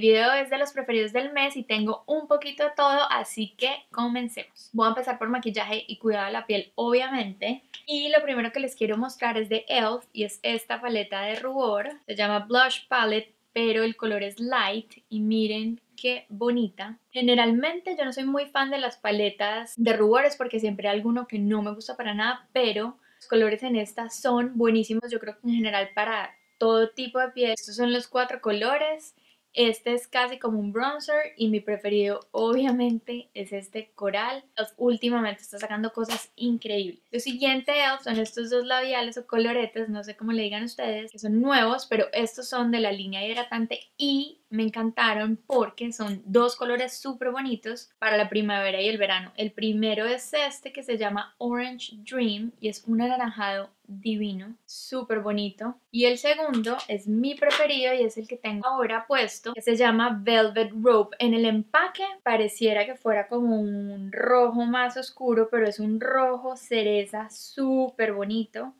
Video es de los preferidos del mes y tengo un poquito de todo, así que comencemos. Voy a empezar por maquillaje y cuidado de la piel, obviamente. Y lo primero que les quiero mostrar es de e.l.f. y es esta paleta de rubor. Se llama Blush Palette, pero el color es light y miren qué bonita. Generalmente yo no soy muy fan de las paletas de rubores porque siempre hay alguno que no me gusta para nada, pero los colores en esta son buenísimos, yo creo que en general para todo tipo de piel. Estos son los cuatro colores. Este es casi como un bronzer y mi preferido obviamente es este coral. Últimamente está sacando cosas increíbles. Lo siguiente son estos dos labiales o coloretes, no sé cómo le digan ustedes, que son nuevos, pero estos son de la línea hidratante y me encantaron porque son dos colores súper bonitos para la primavera y el verano. El primero es este que se llama Orange Dream y es un anaranjado divino, súper bonito. Y el segundo es mi preferido y es el que tengo ahora puesto, que se llama Velvet Rope. En el empaque pareciera que fuera como un rojo más oscuro, pero es un rojo cereza súper bonito.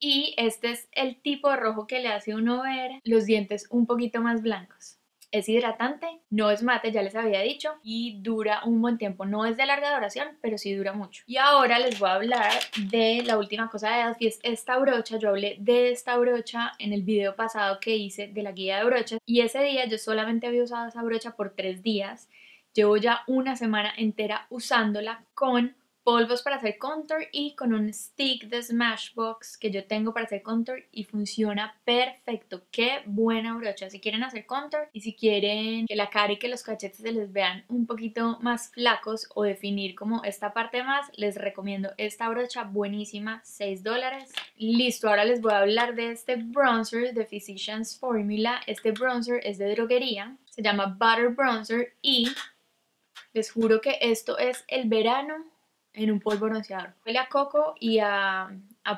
Y este es el tipo de rojo que le hace uno ver los dientes un poquito más blancos. Es hidratante, no es mate, ya les había dicho, y dura un buen tiempo. No es de larga duración, pero sí dura mucho. Y ahora les voy a hablar de la última cosa de Elf y es esta brocha. Yo hablé de esta brocha en el video pasado que hice de la guía de brochas y ese día yo solamente había usado esa brocha por tres días. Llevo ya una semana entera usándola con polvos para hacer contour y con un stick de Smashbox que yo tengo para hacer contour y funciona perfecto. Qué buena brocha. Si quieren hacer contour y si quieren que la cara y que los cachetes se les vean un poquito más flacos o definir como esta parte más, les recomiendo esta brocha buenísima, 6 dólares. Listo, ahora les voy a hablar de este bronzer de Physicians Formula. Este bronzer es de droguería, se llama Butter Bronzer y les juro que esto es el verano en un polvo bronceador. Huele a coco y a,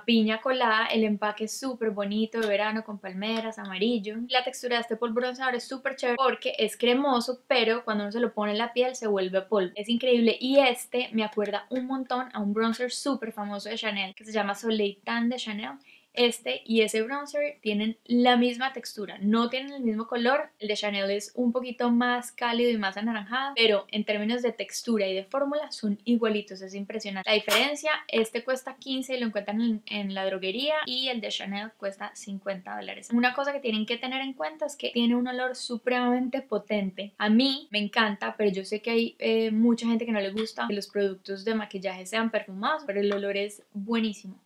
piña colada, el empaque es súper bonito de verano con palmeras, amarillo. La textura de este polvo bronceador es súper chévere porque es cremoso, pero cuando uno se lo pone en la piel se vuelve polvo. Es increíble y este me acuerda un montón a un bronzer súper famoso de Chanel que se llama Soleil Tan de Chanel este y ese bronzer tienen la misma textura, no tienen el mismo color. El de Chanel es un poquito más cálido y más anaranjado, pero en términos de textura y de fórmula son igualitos, es impresionante. La diferencia, este cuesta 15 y lo encuentran en, la droguería y el de Chanel cuesta 50 dólares. Una cosa que tienen que tener en cuenta es que tiene un olor supremamente potente. A mí me encanta, pero yo sé que hay eh, mucha gente que no le gusta que los productos de maquillaje sean perfumados, pero el olor es buenísimo.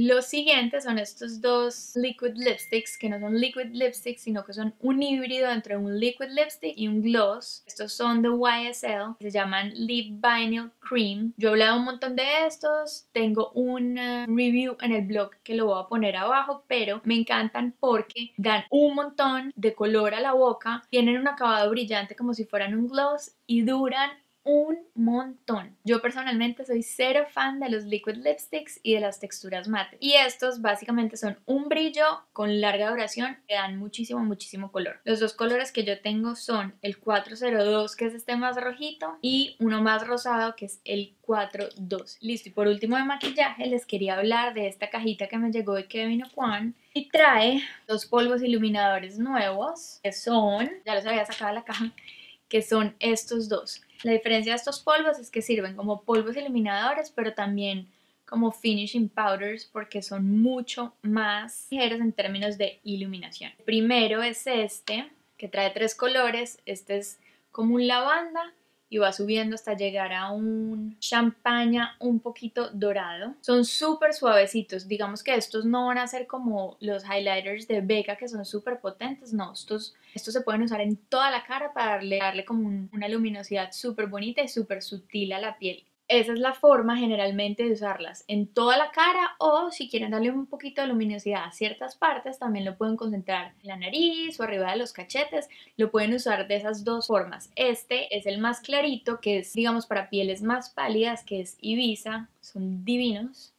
Los siguientes son estos dos liquid lipsticks, que no son liquid lipsticks, sino que son un híbrido entre un liquid lipstick y un gloss. Estos son de YSL, se llaman Lip Vinyl Cream. Yo he hablado un montón de estos, tengo un review en el blog que lo voy a poner abajo, pero me encantan porque dan un montón de color a la boca, tienen un acabado brillante como si fueran un gloss y duran un montón. Yo personalmente soy cero fan de los liquid lipsticks y de las texturas mate. Y estos básicamente son un brillo con larga duración que dan muchísimo, muchísimo color. Los dos colores que yo tengo son el 402 que es este más rojito y uno más rosado que es el 42. Listo, y por último de maquillaje les quería hablar de esta cajita que me llegó de Kevin O'Quan y trae dos polvos iluminadores nuevos que son, ya los había sacado de la caja, que son estos dos. La diferencia de estos polvos es que sirven como polvos iluminadores, pero también como finishing powders porque son mucho más ligeros en términos de iluminación. primero es este, que trae tres colores. Este es como un lavanda y va subiendo hasta llegar a un champaña un poquito dorado. Son súper suavecitos, digamos que estos no van a ser como los highlighters de Becca que son súper potentes, no, estos, estos se pueden usar en toda la cara para darle, darle como una luminosidad súper bonita y súper sutil a la piel. Esa es la forma generalmente de usarlas. En toda la cara o si quieren darle un poquito de luminosidad a ciertas partes también lo pueden concentrar en la nariz o arriba de los cachetes, lo pueden usar de esas dos formas. Este es el más clarito que es digamos para pieles más pálidas que es Ibiza, son divinos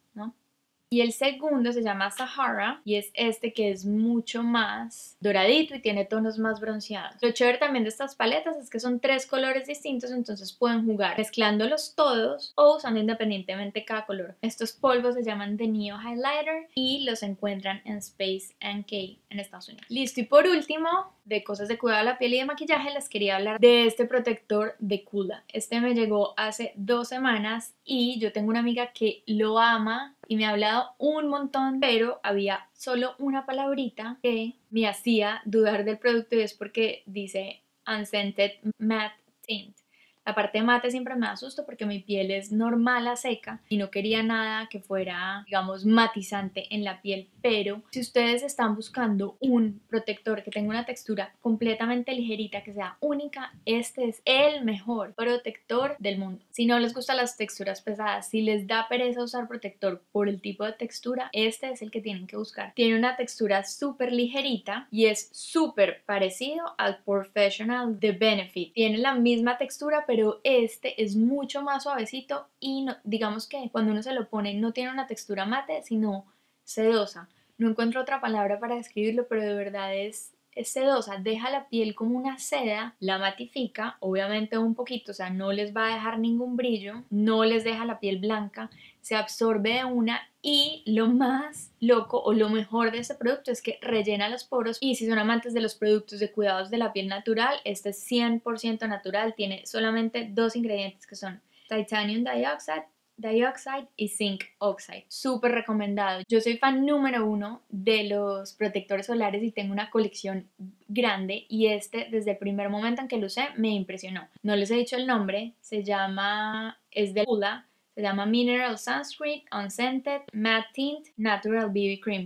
y el segundo se llama Sahara y es este que es mucho más doradito y tiene tonos más bronceados. Lo chévere también de estas paletas es que son tres colores distintos, entonces pueden jugar mezclándolos todos o usando independientemente cada color. Estos polvos se llaman The Neo Highlighter y los encuentran en Space NK en Estados Unidos. Listo, y por último, de cosas de cuidado de la piel y de maquillaje, les quería hablar de este protector de Kula. Este me llegó hace dos semanas y yo tengo una amiga que lo ama y me ha hablado un montón, pero había solo una palabrita que me hacía dudar del producto y es porque dice Unscented Matte Tint. La parte mate siempre me da susto porque mi piel es normal a seca y no quería nada que fuera, digamos, matizante en la piel. Pero si ustedes están buscando un protector que tenga una textura completamente ligerita, que sea única, este es el mejor protector del mundo. Si no les gustan las texturas pesadas, si les da pereza usar protector por el tipo de textura, este es el que tienen que buscar. Tiene una textura súper ligerita y es súper parecido al Professional de Benefit. Tiene la misma textura, pero pero este es mucho más suavecito y digamos que cuando uno se lo pone no tiene una textura mate, sino sedosa. No encuentro otra palabra para describirlo, pero de verdad es, es sedosa, deja la piel como una seda, la matifica, obviamente un poquito, o sea, no les va a dejar ningún brillo, no les deja la piel blanca, se absorbe de una y lo más loco o lo mejor de este producto es que rellena los poros y si son amantes de los productos de cuidados de la piel natural, este es 100% natural, tiene solamente dos ingredientes que son titanium dioxide Dioxide y Zinc Oxide. Súper recomendado. Yo soy fan número uno de los protectores solares y tengo una colección grande y este desde el primer momento en que lo usé me impresionó. No les he dicho el nombre, se llama, es de Lula, se llama Mineral Sunscreen Unscented Matte Tint Natural BB Cream.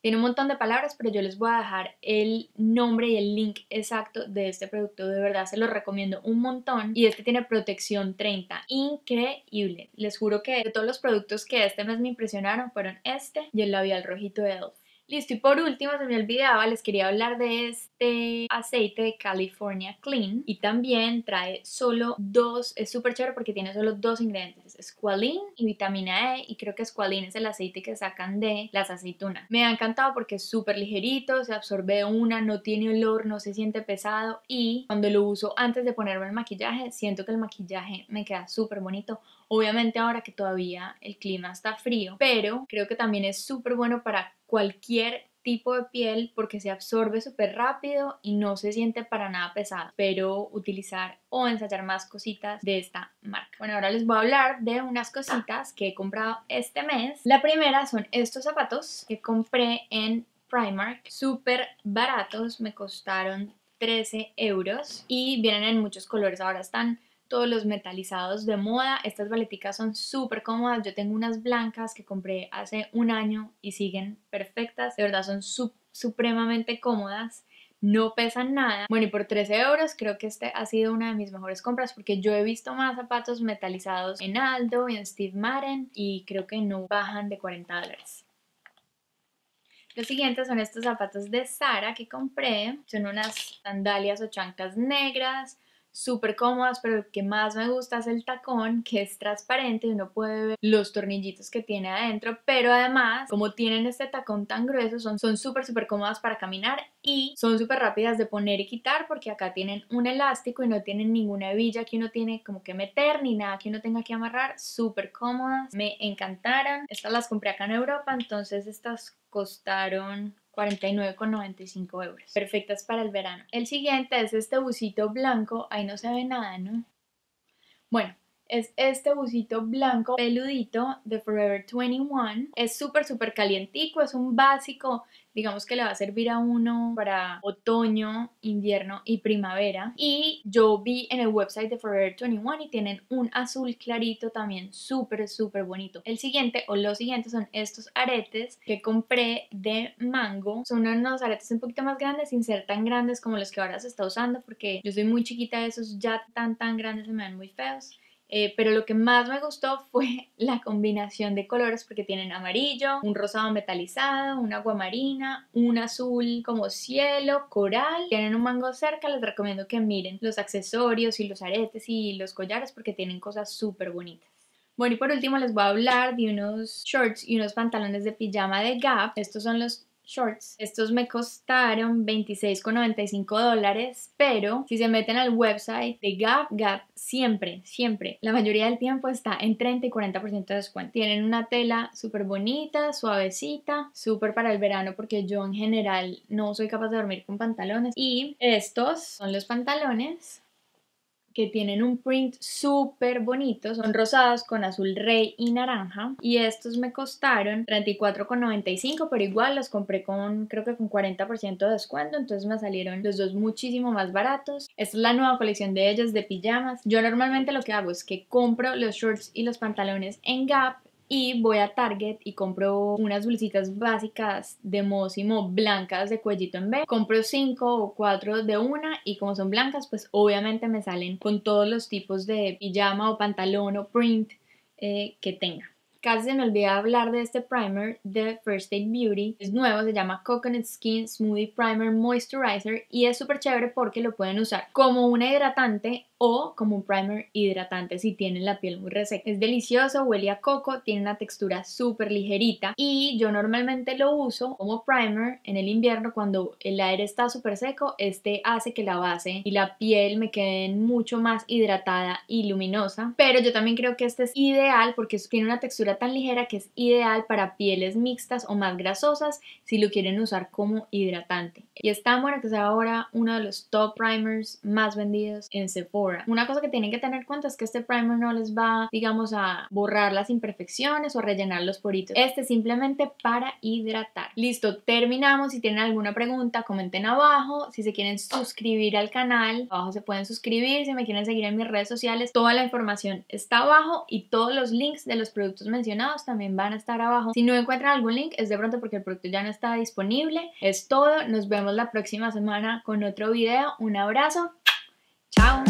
Tiene un montón de palabras, pero yo les voy a dejar el nombre y el link exacto de este producto. De verdad se lo recomiendo un montón. Y este tiene protección 30. Increíble. Les juro que de todos los productos que este mes me impresionaron fueron este y el labial rojito de Elf. Listo, y por último, se me olvidaba, les quería hablar de este aceite de California Clean y también trae solo dos, es súper chévere porque tiene solo dos ingredientes, squalene y vitamina E y creo que squalene es el aceite que sacan de las aceitunas. Me ha encantado porque es súper ligerito, se absorbe una, no tiene olor, no se siente pesado y cuando lo uso antes de ponerme el maquillaje, siento que el maquillaje me queda súper bonito. Obviamente ahora que todavía el clima está frío, pero creo que también es súper bueno para cualquier tipo de piel porque se absorbe súper rápido y no se siente para nada pesado. Pero utilizar o ensayar más cositas de esta marca. Bueno, ahora les voy a hablar de unas cositas que he comprado este mes. La primera son estos zapatos que compré en Primark, súper baratos, me costaron 13 euros y vienen en muchos colores. Ahora están todos los metalizados de moda. Estas baleticas son súper cómodas. Yo tengo unas blancas que compré hace un año y siguen perfectas. De verdad son supremamente cómodas. No pesan nada. Bueno, y por 13 euros creo que este ha sido una de mis mejores compras porque yo he visto más zapatos metalizados en Aldo y en Steve Madden y creo que no bajan de 40 dólares. Los siguientes son estos zapatos de Sara que compré. Son unas sandalias o chanclas negras súper cómodas, pero el que más me gusta es el tacón, que es transparente y uno puede ver los tornillitos que tiene adentro, pero además, como tienen este tacón tan grueso, son súper, súper cómodas para caminar y son súper rápidas de poner y quitar porque acá tienen un elástico y no tienen ninguna hebilla que uno tiene como que meter ni nada que uno tenga que amarrar, súper cómodas, me encantaron. Estas las compré acá en Europa, entonces estas costaron 49,95 euros. Perfectas para el verano. El siguiente es este busito blanco. Ahí no se ve nada, ¿no? Bueno, es este busito blanco peludito de Forever 21. Es súper, súper calientico, es un básico, digamos que le va a servir a uno para otoño, invierno y primavera. Y yo vi en el website de Forever 21 y tienen un azul clarito también súper, súper bonito. El siguiente o los siguientes son estos aretes que compré de mango. Son unos aretes un poquito más grandes sin ser tan grandes como los que ahora se está usando porque yo soy muy chiquita, esos ya tan tan grandes se me ven muy feos. Eh, pero lo que más me gustó fue la combinación de colores porque tienen amarillo, un rosado metalizado, un agua marina, un azul como cielo, coral. Tienen un mango cerca, les recomiendo que miren los accesorios y los aretes y los collares porque tienen cosas súper bonitas. Bueno, y por último les voy a hablar de unos shorts y unos pantalones de pijama de Gap. Estos son los shorts. Estos me costaron 26,95 dólares, pero si se meten al website de Gap, Gap siempre, siempre, la mayoría del tiempo está en 30 y 40% de descuento. Tienen una tela súper bonita, suavecita, súper para el verano porque yo en general no soy capaz de dormir con pantalones. Y estos son los pantalones que tienen un print súper bonito, son rosados con azul rey y naranja y estos me costaron 34,95 pero igual los compré con creo que con 40% de descuento entonces me salieron los dos muchísimo más baratos. Esta es la nueva colección de ellas de pijamas. Yo normalmente lo que hago es que compro los shorts y los pantalones en Gap y voy a Target y compro unas bolsitas básicas de Mosimo blancas de cuellito en B. Compro 5 o 4 de una y como son blancas pues obviamente me salen con todos los tipos de pijama o pantalón o print eh, que tenga. Casi se me olvida hablar de este primer de First Aid Beauty. Es nuevo, se llama Coconut Skin Smoothie Primer Moisturizer y es súper chévere porque lo pueden usar como una hidratante o como un primer hidratante si tienen la piel muy reseca. Es delicioso, huele a coco, tiene una textura súper ligerita y yo normalmente lo uso como primer en el invierno cuando el aire está súper seco. Este hace que la base y la piel me queden mucho más hidratada y luminosa. Pero yo también creo que este es ideal porque tiene una textura tan ligera que es ideal para pieles mixtas o más grasosas si lo quieren usar como hidratante. Y es tan bueno que es ahora uno de los top primers más vendidos en Sephora una cosa que tienen que tener en cuenta es que este primer no les va, digamos, a borrar las imperfecciones o rellenar los poritos. Este es simplemente para hidratar. Listo, terminamos. Si tienen alguna pregunta, comenten abajo. Si se quieren suscribir al canal, abajo se pueden suscribir. Si me quieren seguir en mis redes sociales, toda la información está abajo y todos los links de los productos mencionados también van a estar abajo. Si no encuentran algún link, es de pronto porque el producto ya no está disponible. Es todo. Nos vemos la próxima semana con otro video. Un abrazo. Chao.